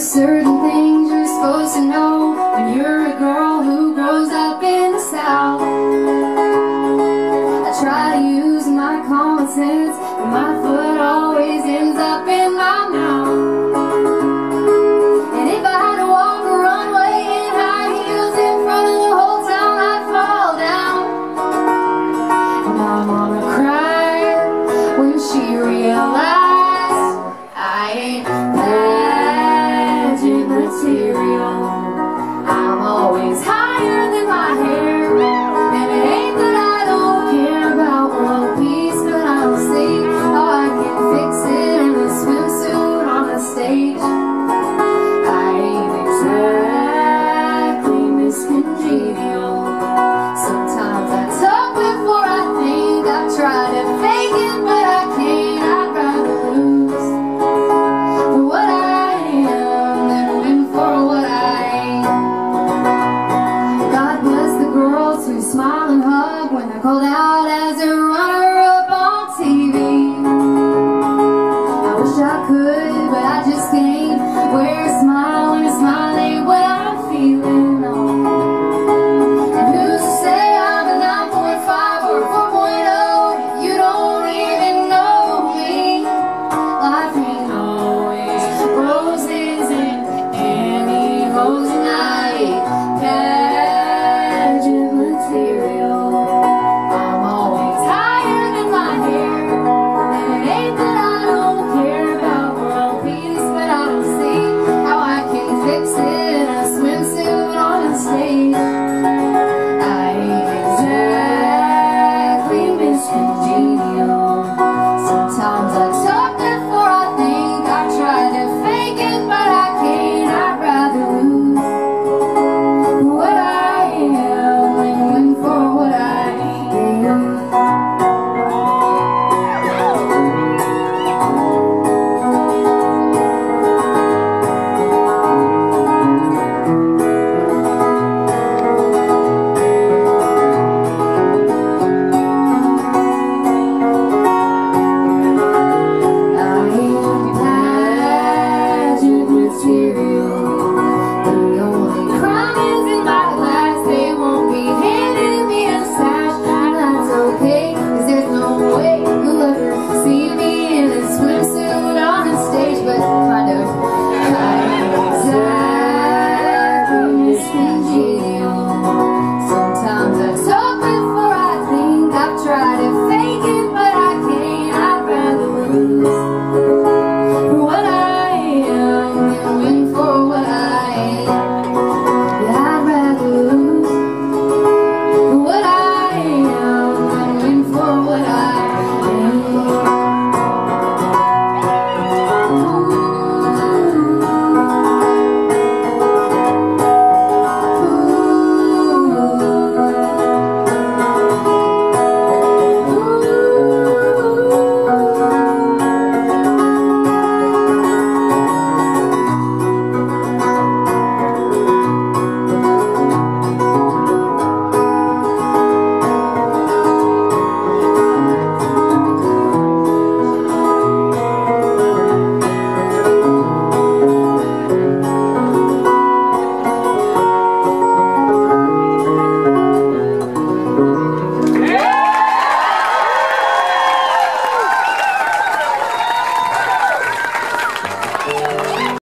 There's certain things you're supposed to know when you're a girl who grows up in the South. I try to use my common sense and my foot. Oh.